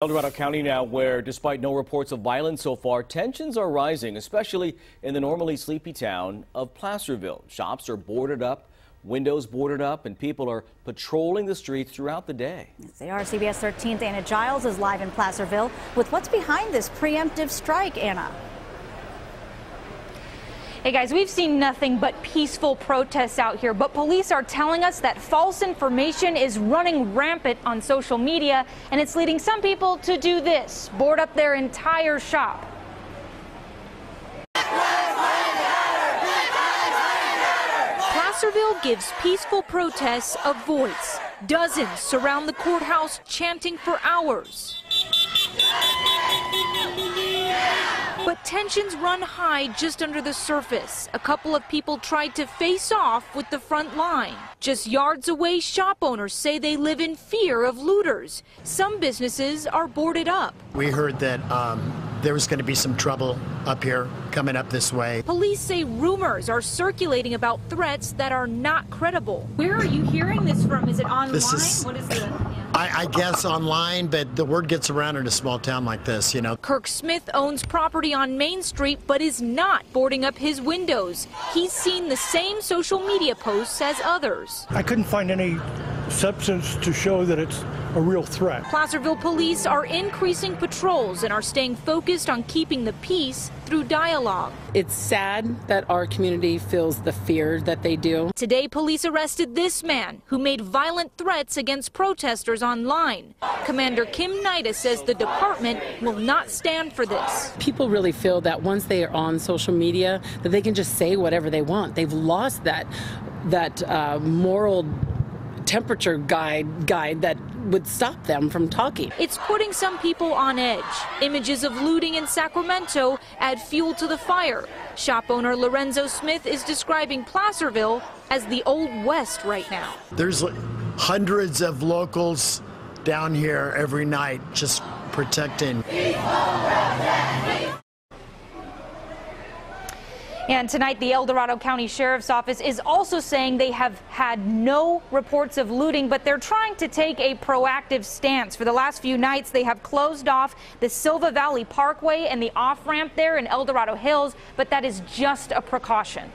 El Dorado County now, where despite no reports of violence so far, tensions are rising, especially in the normally sleepy town of Placerville. Shops are boarded up, windows boarded up, and people are patrolling the streets throughout the day. Yes, they are. CBS 13's Anna Giles is live in Placerville with what's behind this preemptive strike, Anna. Hey guys, we've seen nothing but peaceful protests out here, but police are telling us that false information is running rampant on social media, and it's leading some people to do this board up their entire shop. Placerville gives peaceful protests a voice. Dozens surround the courthouse chanting for hours. But tensions run high just under the surface. A couple of people tried to face off with the front line. Just yards away, shop owners say they live in fear of looters. Some businesses are boarded up. We heard that um, there was going to be some trouble up here coming up this way. Police say rumors are circulating about threats that are not credible. Where are you hearing this from? Is it online? This is, what is the I, I guess online, but the word gets around in a small town like this, you know. Kirk Smith owns property on Main Street but is not boarding up his windows. He's seen the same social media posts as others. I couldn't find any substance to show that it's a real threat. Placerville police are increasing patrols and are staying focused on keeping the peace through dialogue. It's sad that our community feels the fear that they do. Today, police arrested this man who made violent threats against protesters online. Commander Kim Nida says the department will not stand for this. People really feel that once they are on social media, that they can just say whatever they want. They've lost that that uh, moral temperature guide guide that would stop them from talking. It's putting some people on edge. Images of looting in Sacramento add fuel to the fire. Shop owner Lorenzo Smith is describing Placerville as the Old West right now. There's hundreds of locals down here every night just protecting. And tonight, the El Dorado County Sheriff's Office is also saying they have had no reports of looting, but they're trying to take a proactive stance. For the last few nights, they have closed off the Silva Valley Parkway and the off ramp there in El Dorado Hills, but that is just a precaution.